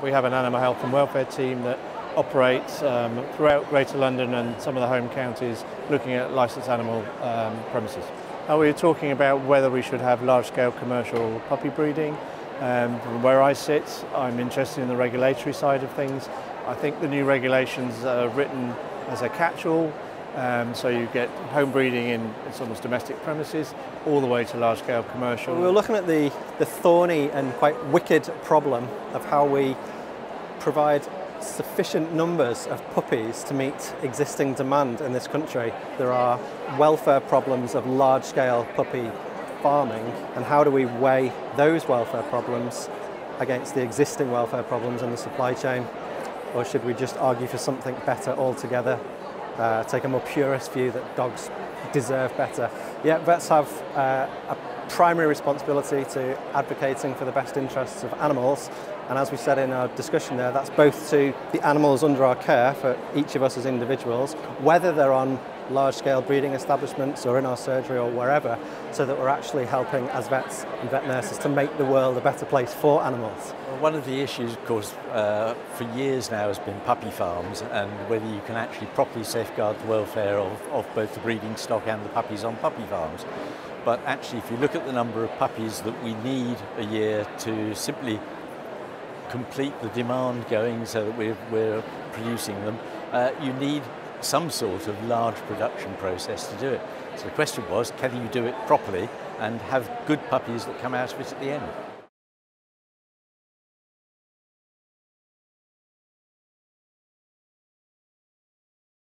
We have an animal health and welfare team that operates um, throughout Greater London and some of the home counties looking at licensed animal um, premises. Uh, we were talking about whether we should have large-scale commercial puppy breeding. Um, from where I sit, I'm interested in the regulatory side of things. I think the new regulations are written as a catch-all, um, so you get home breeding in it's almost domestic premises, all the way to large-scale commercial. We were looking at the, the thorny and quite wicked problem of how we provide sufficient numbers of puppies to meet existing demand in this country. There are welfare problems of large-scale puppy farming and how do we weigh those welfare problems against the existing welfare problems in the supply chain or should we just argue for something better altogether uh, take a more purist view that dogs deserve better. Yeah vets have uh, a primary responsibility to advocating for the best interests of animals and as we said in our discussion there that's both to the animals under our care for each of us as individuals whether they're on large-scale breeding establishments or in our surgery or wherever, so that we're actually helping as vets and vet nurses to make the world a better place for animals. One of the issues, of course, uh, for years now has been puppy farms and whether you can actually properly safeguard the welfare of, of both the breeding stock and the puppies on puppy farms. But actually, if you look at the number of puppies that we need a year to simply complete the demand going so that we're, we're producing them, uh, you need some sort of large production process to do it. So the question was, can you do it properly and have good puppies that come out of it at the end?